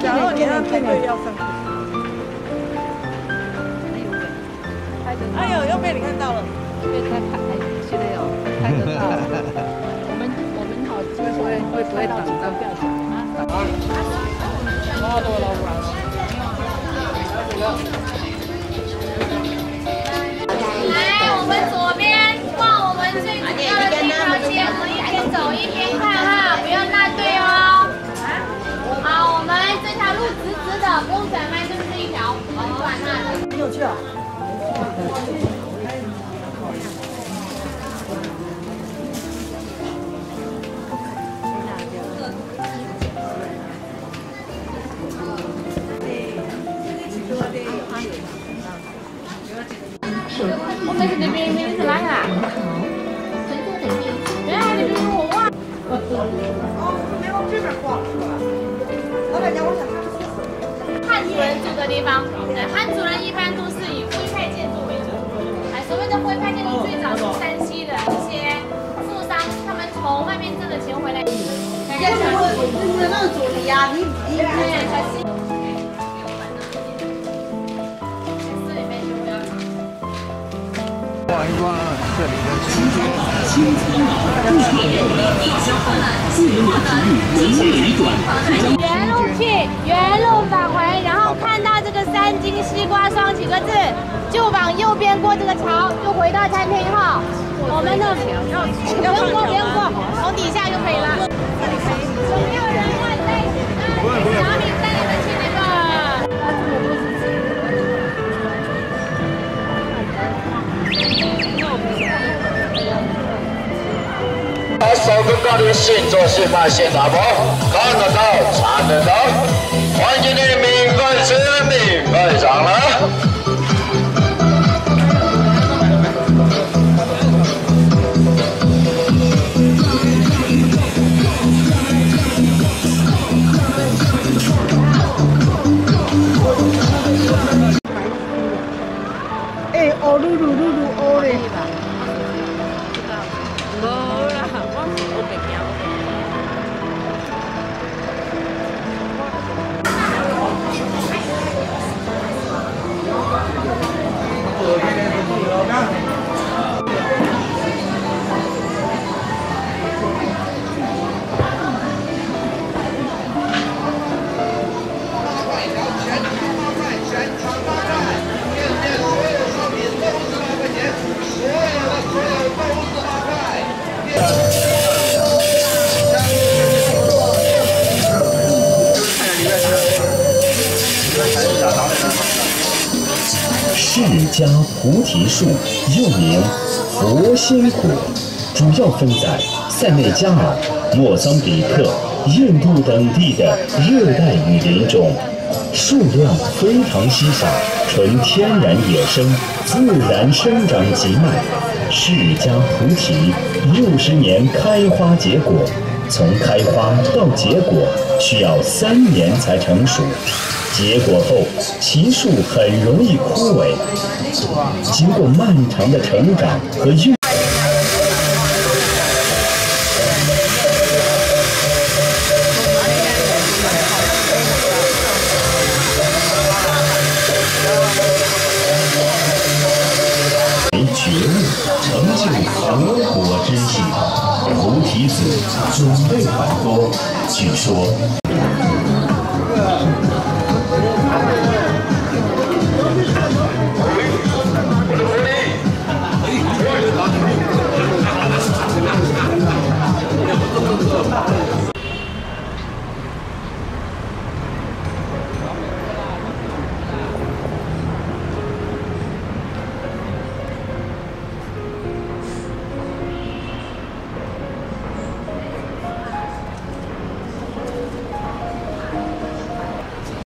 假如你要配对要上去。哎呦，又被你看到了。被他看，哎，现在有看得到。我们我们好，会不会会不会挡到哈。很有趣啊。我们是那边那边是哪个啊？原来那边我忘。汉人住的地方，对，汉族人一般都是以徽派建筑为主。哎，所谓的徽派建筑，最早是山西的一些富商，他们从外面挣的钱回来。要是我就是那种主力呀，你你对，小西。四里面就不要讲。逛一逛这里的情节，新参与不可能的地交换，自由体育文旅馆，原路去，原路返回，然后“三斤西瓜霜”几个字，就往右边过这个桥，就回到餐厅哈。我们的不用过，不用过，从底下就可以了。有没有人要带小米带你们去那个？把手跟高的星座示范现打包，看得到，尝得到，欢迎你免费吃， အေးအော်လူလူလူလူအော်လေး 释迦菩提树又名佛仙果，主要分在塞内加尔、莫桑比克、印度等地的热带雨林中，数量非常稀少，纯天然野生，自然生长极慢。释迦菩提六十年开花结果，从开花到结果需要三年才成熟。结果后，其树很容易枯萎。经过漫长的成长和育。觉悟，成就合果之喜。菩提子种类繁多，据说